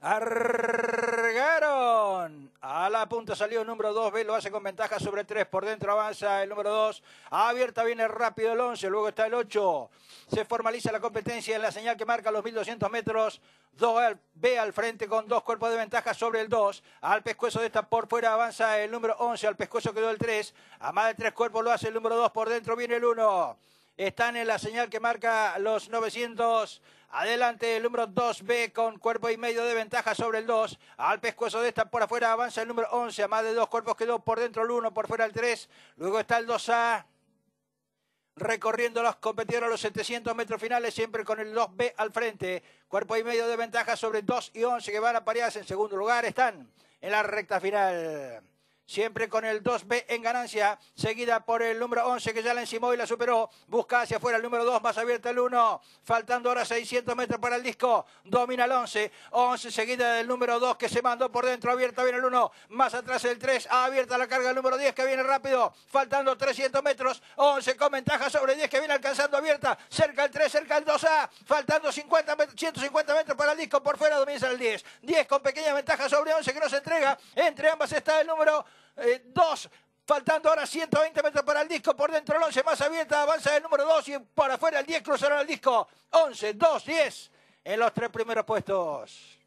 Argaron. A la punta salió el número 2B, lo hace con ventaja sobre 3. Por dentro avanza el número 2. Abierta viene rápido el 11, luego está el 8. Se formaliza la competencia en la señal que marca los 1200 metros. 2B al frente con dos cuerpos de ventaja sobre el 2. Al pescuezo de esta por fuera avanza el número 11. Al pescuezo quedó el 3. A más de tres cuerpos lo hace el número 2. Por dentro viene el 1. Están en la señal que marca los 900. Adelante el número 2B con cuerpo y medio de ventaja sobre el 2. Al pescuezo de esta por afuera avanza el número 11. A más de dos cuerpos quedó por dentro el 1, por fuera el 3. Luego está el 2A. Recorriendo los competidores a los 700 metros finales, siempre con el 2B al frente. Cuerpo y medio de ventaja sobre 2 y 11 que van a parearse en segundo lugar. Están en la recta final siempre con el 2B en ganancia, seguida por el número 11 que ya la encimó y la superó, busca hacia afuera el número 2, más abierta el 1, faltando ahora 600 metros para el disco, domina el 11, 11 seguida del número 2 que se mandó por dentro, abierta viene el 1, más atrás el 3, abierta la carga el número 10 que viene rápido, faltando 300 metros, 11 con ventaja sobre 10 que viene alcanzando abierta, cerca el 3, cerca el 2A, faltando 50 metros, 150 metros para el disco, por fuera domina el 10, 10 con pequeña ventaja sobre 11 que no se entrega, entre ambas está el número eh, dos. Faltando ahora 120 metros para el disco. Por dentro el 11 más abierta. Avanza el número 2 y para afuera el 10 cruzará el disco. 11, 2, 10 en los tres primeros puestos.